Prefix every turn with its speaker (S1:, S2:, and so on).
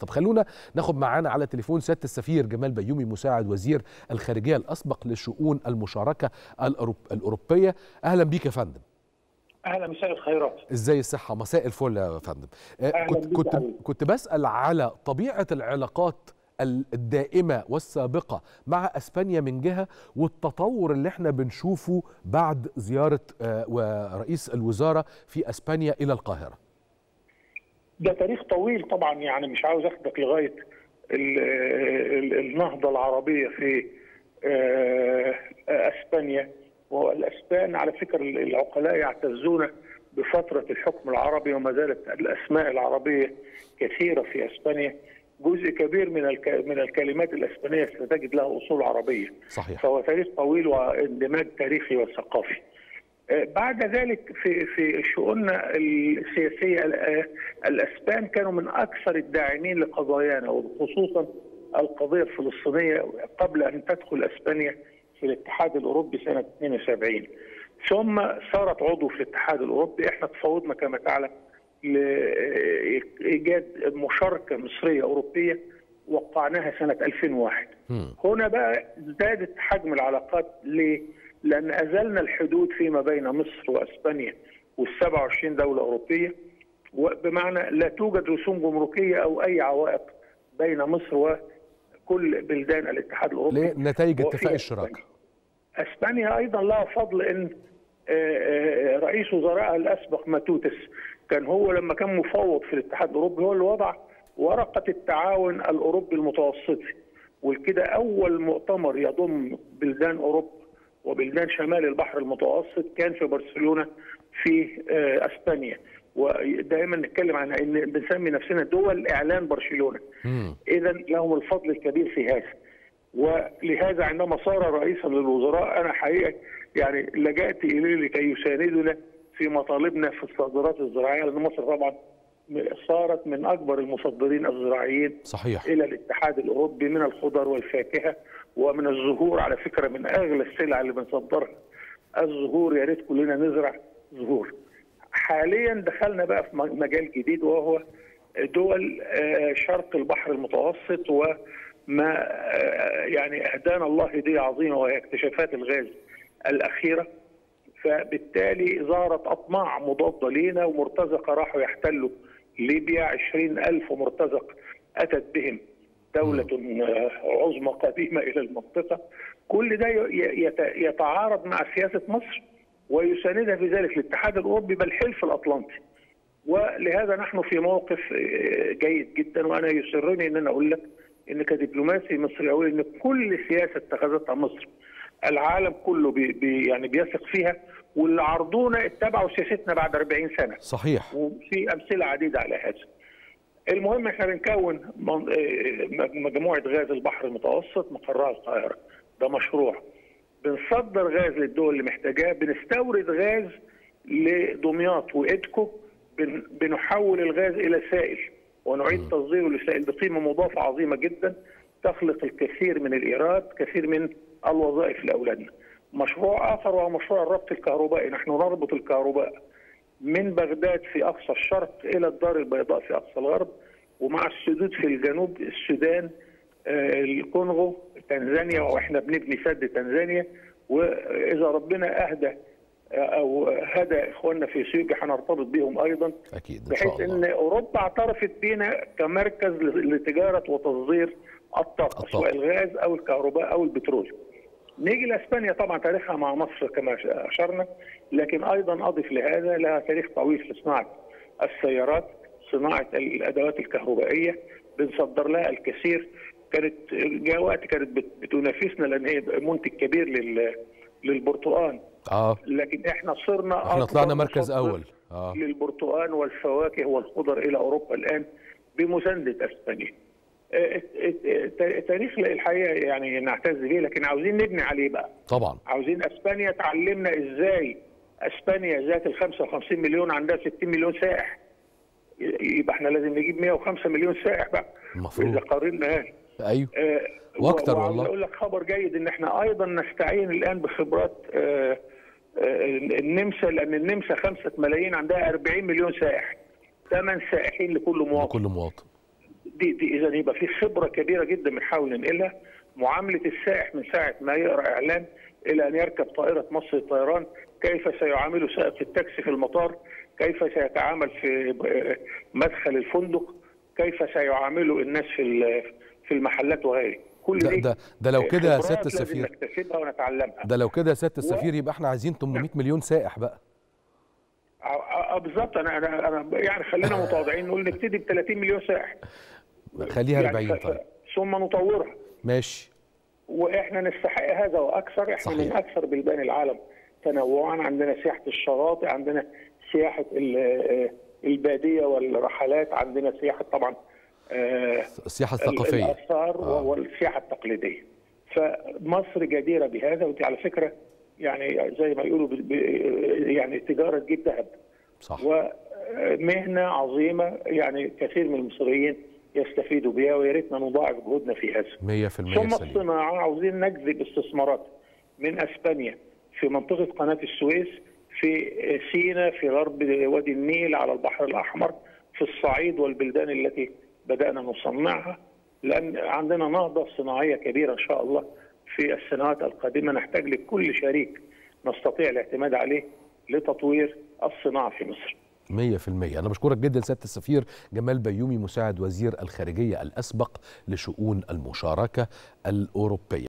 S1: طب خلونا ناخد معانا على تليفون سيادة السفير جمال بيومي مساعد وزير الخارجية الأسبق لشؤون المشاركة الأوروب الأوروبية. أهلا بيك يا فندم.
S2: أهلا مساء الخيرات.
S1: إزاي الصحة؟ مساء الفل يا فندم. آه،
S2: أهلاً
S1: كنت
S2: بيك
S1: كنت
S2: حبيبي.
S1: كنت بسأل على طبيعة العلاقات الدائمة والسابقة مع أسبانيا من جهة والتطور اللي إحنا بنشوفه بعد زيارة آه، ورئيس الوزارة في أسبانيا إلى القاهرة.
S2: ده تاريخ طويل طبعا يعني مش عاوز اخدك لغاية ال- ال- النهضة العربية في آه، أسبانيا. والأسبان على فكرة العقلاء يعتزون بفترة الحكم العربي وما زالت الأسماء العربية كثيرة في أسبانيا. جزء كبير من من الكلمات الأسبانية ستجد لها أصول عربية.
S1: صحيح.
S2: فهو تاريخ طويل واندماج تاريخي وثقافي. آه، بعد ذلك في في شؤوننا السياسية ال- آه، الأسبان كانوا من أكثر الداعمين لقضايانا وخصوصا القضية الفلسطينية قبل أن تدخل أسبانيا في الاتحاد الأوروبي سنة 72 ثم صارت عضو في الاتحاد الأوروبي إحنا تفاوضنا كما تعلم لايجاد مشاركة مصرية أوروبية وقعناها سنة 2001
S1: مم.
S2: هنا بقى زادت حجم العلاقات ليه؟ لأن أزلنا الحدود فيما بين مصر وأسبانيا وال27 دولة أوروبية وبمعنى لا توجد رسوم جمركية أو أي عوائق بين مصر وكل بلدان الاتحاد الأوروبي.
S1: لنتائج
S2: وفي
S1: اتفاق
S2: أسبانيا.
S1: الشراكة.
S2: أسبانيا أيضا لها فضل إن آه، آه، رئيس وزرائها الأسبق ماتوتس كان هو لما كان مفوض في الاتحاد الأوروبي هو اللي وضع ورقة التعاون الأوروبي المتوسطي وكده أول مؤتمر يضم بلدان أوروبا وبلدان شمال البحر المتوسط كان في برشلونة في آه، أسبانيا. ودائما نتكلم عن إن بنسمي نفسنا دول إعلان
S1: برشلونة.
S2: اذا لهم الفضل الكبير في هذا. ولهذا عندما صار رئيسا للوزراء أنا حقيقة يعني لجأت إليه لكي يساندنا في مطالبنا في الصادرات الزراعية لأن مصر طبعا. صارت من أكبر المصدرين الزراعيين
S1: صحيح.
S2: إلى الاتحاد الأوروبي من الخضر والفاكهة ومن الزهور. على فكرة من أغلى السلع اللي بنصدرها الزهور يا ريت كلنا نزرع زهور. حاليا دخلنا بقى في مجال جديد وهو دول آه، شرق البحر المتوسط وما آه، يعني اهدانا الله هديه عظيمة وهي اكتشافات الغاز الأخيرة. فبالتالي ظهرت أطماع مضاده لينا ومرتزقة راحوا يحتلوا ليبيا. 20 ألف مرتزق أتت بهم دولة عظمى قديمة إلى المنطقة. كل ده يتعارض مع سياسة مصر ويساندها في ذلك الاتحاد الأوروبي بل الحلف الأطلنطي. ولهذا نحن في موقف آه، جيد جدا. وأنا يسرني أن أنا أقول لك أن كدبلوماسي مصري أقول أن كل سياسة اتخذتها مصر العالم كله بي بي يعني بيثق فيها واللي عرضونا اتبعوا سياستنا بعد 40 سنة.
S1: صحيح.
S2: وفي أمثلة عديدة على هذا. المهم إحنا بنكون آه، مجموعة غاز البحر المتوسط مقرها القاهرة. ده مشروع. بنصدر غاز للدول اللي محتاجاه بنستورد غاز لدمياط وإدكو بن- بنحول الغاز إلى سائل. ونعيد تصديره لسائل بقيمة مضافة عظيمة جدا. تخلق الكثير من الإيراد كثير من الوظائف لأولادنا. مشروع آخر وهو مشروع الربط الكهربائي نحن نربط الكهرباء من بغداد في أقصى الشرق إلى الدار البيضاء في أقصى الغرب ومع السدود في الجنوب السودان آه، الكونغو تنزانيا وإحنا بنبني سد تنزانيا وإذا ربنا أهدى آه، أو هدى إخواننا في اثيوبيا هنرتبط بهم أيضا
S1: أكيد إن
S2: بحيث
S1: شاء
S2: إن
S1: الله
S2: أوروبا اعترفت بينا كمركز لتجارة وتصدير
S1: الطاقة.
S2: سواء الغاز أو الكهرباء أو البترول. نيجي لإسبانيا طبعا تاريخها مع مصر كما أشرنا لكن أيضا اضف لهذا لها تاريخ طويل في صناعة السيارات، صناعة الأدوات الكهربائية. بنصدر لها الكثير كانت جاء وقت كانت بت- بتنافسنا لأن هي منتج كبير لل للبرتقال.
S1: آه.
S2: لكن إحنا صرنا إحنا
S1: طلعنا مركز أول. آه.
S2: للبرتقال والفواكه والخضر إلى أوروبا الآن بمساندة اسبانيا. تاريخ الحقيقة يعني نعتز به لكن عاوزين نبني عليه بقى.
S1: طبعا
S2: عاوزين إسبانيا تعلمنا إزاي إسبانيا ذات ال 55 مليون عندها 60 مليون سائح. يبقى إحنا لازم نجيب 105 مليون سائح بقى.
S1: المفروض.
S2: اذا قارنا هذا.
S1: أيوه
S2: آه،
S1: وأكتر
S2: و- وعاوز
S1: والله.
S2: أقول لك خبر جيد إن إحنا أيضا نستعين الآن بخبرات آه، آه، النمسا لأن النمسا 5 ملايين عندها 40 مليون سائح ثمان سائحين لكل مواطن
S1: لكل مواطن
S2: دي دي اذا يبقى في خبرة كبيرة جدا بنحاول ننقلها. معاملة السائح من ساعة ما يقرأ إعلان إلى أن يركب طائرة مصر للطيران. كيف سيعامله سائق في التاكسي في المطار؟ كيف سيتعامل في مدخل الفندق؟ كيف سيعامله الناس في في المحلات وغيره؟
S1: كل ده, ده ده لو كده يا سيادة السفير.
S2: نكتسبها ونتعلمها.
S1: ده لو كده يا سيادة السفير يبقى إحنا عايزين 800 مليون سائح بقى.
S2: بالظبط. أنا أنا يعني خلينا متواضعين نقول نبتدي ب 30 مليون سائح.
S1: خليها 40
S2: يعني
S1: طيب.
S2: ثم نطورها.
S1: ماشي.
S2: وإحنا نستحق هذا وأكثر. إحنا
S1: صحيح.
S2: من أكثر بلدان العالم تنوعا. عندنا سياحة الشواطئ عندنا سياحة البادية والرحلات عندنا سياحة طبعا
S1: السياحه الثقافية.
S2: الآثار آه. والسياحة التقليدية. فمصر جديرة بهذا. ودي على فكرة يعني زي ما يقولوا يعني تجارة تجيب ذهب.
S1: صح.
S2: ومهنة عظيمة يعني كثير من المصريين يستفيدوا بها ويا ريتنا نضاعف جهودنا في هذا.
S1: 100%
S2: ثم الصناعة عاوزين نجذب استثمارات من أسبانيا في منطقة قناة السويس في سيناء في غرب وادي النيل على البحر الأحمر في الصعيد والبلدان التي بدأنا نصنعها. لأن عندنا نهضة صناعية كبيرة إن شاء الله في السنوات القادمه نحتاج لكل شريك نستطيع الاعتماد عليه لتطوير الصناعة في مصر.
S1: 100% أنا بشكرك جدا سيادة السفير جمال بيومي مساعد وزير الخارجية الأسبق لشؤون المشاركة الأوروبية.